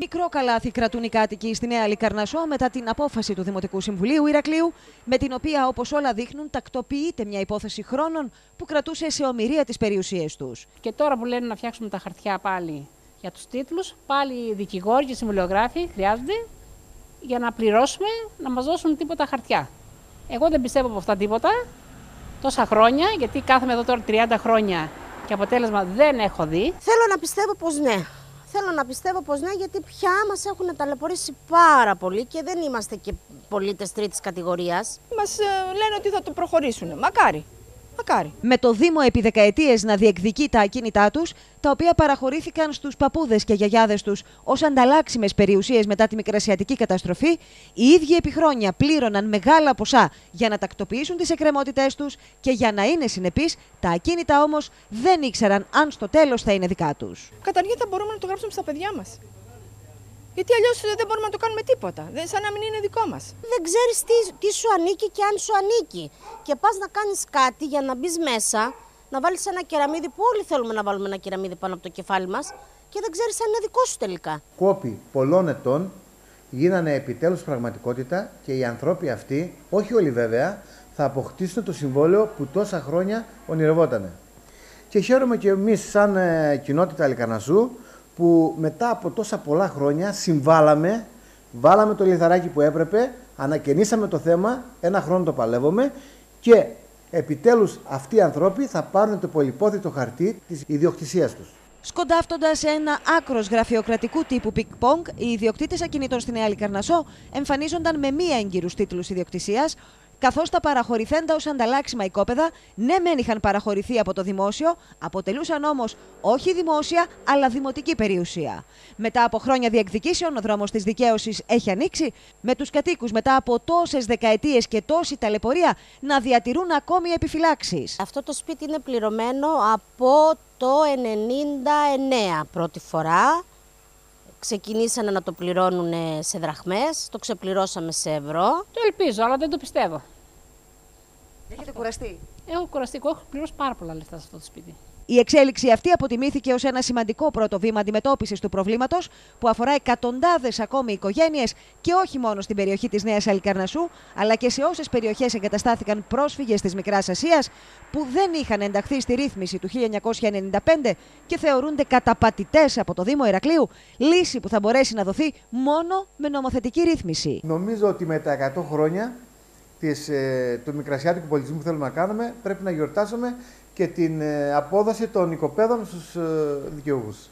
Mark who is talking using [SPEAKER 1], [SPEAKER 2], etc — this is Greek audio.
[SPEAKER 1] Μικρό καλάθι κρατούν οι κάτοικοι στη Νέα Λικαρνασό μετά την απόφαση του Δημοτικού Συμβουλίου Ηρακλείου, με την οποία, όπως όλα δείχνουν, τακτοποιείται μια υπόθεση χρόνων που κρατούσε σε ομοιρία τις περιουσίες τους.
[SPEAKER 2] Και τώρα που λένε να φτιάξουμε τα χαρτιά πάλι για τους τίτλους, πάλι οι δικηγόροι και οι συμβολιογράφοι χρειάζονται για να πληρώσουμε να μας δώσουν τίποτα χαρτιά. Εγώ δεν πιστεύω από αυτά τίποτα τόσα χρόνια, γιατί κάθομαι εδώ τώρα 30 χρόνια και αποτέλεσμα δεν έχω δει.
[SPEAKER 3] Θέλω να πιστεύω πως ναι. Θέλω να πιστεύω πως ναι, γιατί πια μας έχουν ταλαιπωρήσει πάρα πολύ και δεν είμαστε και πολίτες τρίτης κατηγορίας.
[SPEAKER 4] Μας ε, λένε ότι θα το προχωρήσουν. Μακάρι. Μακάρι.
[SPEAKER 1] Με το Δήμο επί δεκαετίες να διεκδικεί τα ακίνητά τους, τα οποία παραχωρήθηκαν στους παππούδες και γιαγιάδες τους ως ανταλλάξιμες περιουσίες μετά τη μικρασιατική καταστροφή, οι ίδιοι επί χρόνια πλήρωναν μεγάλα ποσά για να τακτοποιήσουν τις εκκρεμότητές τους και για να είναι συνεπείς, τα ακίνητα όμως δεν ήξεραν αν στο τέλος θα είναι δικά τους.
[SPEAKER 4] Καταρχήν θα μπορούμε να το γράψουμε στα παιδιά μας. Γιατί αλλιώς δεν μπορούμε να το κάνουμε τίποτα. Δεν, σαν να μην είναι δικό μας.
[SPEAKER 3] Δεν ξέρεις τι, τι σου ανήκει και αν σου ανήκει. Και πας να κάνεις κάτι για να μπεις μέσα, να βάλεις ένα κεραμίδι που όλοι θέλουμε να βάλουμε ένα κεραμίδι πάνω από το κεφάλι μας και δεν ξέρεις αν είναι δικό σου τελικά.
[SPEAKER 5] Κόποι πολλών ετών γίνανε επιτέλους πραγματικότητα και οι ανθρώποι αυτοί, όχι όλοι βέβαια, θα αποκτήσουν το συμβόλαιο που τόσα χρόνια ονειρευότανε. Και χαίρομαι και εμείς σαν ε, κοινότητα Αλικαρνασσού που μετά από τόσα πολλά χρόνια συμβάλαμε, βάλαμε το λιθαράκι που έπρεπε, ανακινήσαμε το θέμα, ένα χρόνο το παλεύουμε και επιτέλους αυτοί οι ανθρώποι θα πάρουν το πολυπόθητο χαρτί της ιδιοκτησίας τους.
[SPEAKER 1] Σκοντάφτοντας ένα άκρως γραφειοκρατικού τύπου πινγκ-πονγκ, οι ιδιοκτήτες ακινήτων στη Νέα Αλικαρνασσό εμφανίζονταν με μη έγκυρους τίτλους ιδιοκτησίας, καθώς τα παραχωρηθέντα ως ανταλλάξιμα οικόπεδα, ναι, μεν είχαν παραχωρηθεί από το δημόσιο, αποτελούσαν όμως όχι δημόσια, αλλά δημοτική περιουσία. Μετά από χρόνια διεκδικήσεων, ο δρόμος της δικαίωσης έχει ανοίξει, με τους κατοίκους μετά από τόσες δεκαετίες και τόση ταλαιπωρία να διατηρούν ακόμη επιφυλάξεις.
[SPEAKER 3] Αυτό το σπίτι είναι πληρωμένο από το 99 πρώτη φορά. Ξεκινήσανε να το πληρώνουν σε δραχμές, το ξεπληρώσαμε σε ευρώ.
[SPEAKER 2] Το ελπίζω, αλλά δεν το πιστεύω.
[SPEAKER 1] Έχετε κουραστεί;
[SPEAKER 2] Έχω κουραστεί, έχω πληρώσει πάρα πολλά λεφτά σε αυτό το σπίτι.
[SPEAKER 1] Η εξέλιξη αυτή αποτιμήθηκε ως ένα σημαντικό πρώτο βήμα αντιμετώπισης του προβλήματος που αφορά εκατοντάδες ακόμη οικογένειες και όχι μόνο στην περιοχή της Νέας Αλικαρνασού, αλλά και σε όσες περιοχές εγκαταστάθηκαν πρόσφυγες της Μικράς Ασίας που δεν είχαν ενταχθεί στη ρύθμιση του 1995 και θεωρούνται καταπατητές από το Δήμο Ηρακλείου, λύση που θα μπορέσει να δοθεί μόνο με νομοθετική ρύθμιση.
[SPEAKER 5] Νομίζω ότι με τα 100 χρόνια της, ε, του μικρασιάτικου πολιτισμού που θέλουμε να κάνουμε πρέπει να γιορτάσουμε και την ε, απόδοση των οικοπαίδων στους ε, δικαιούχους.